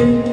you.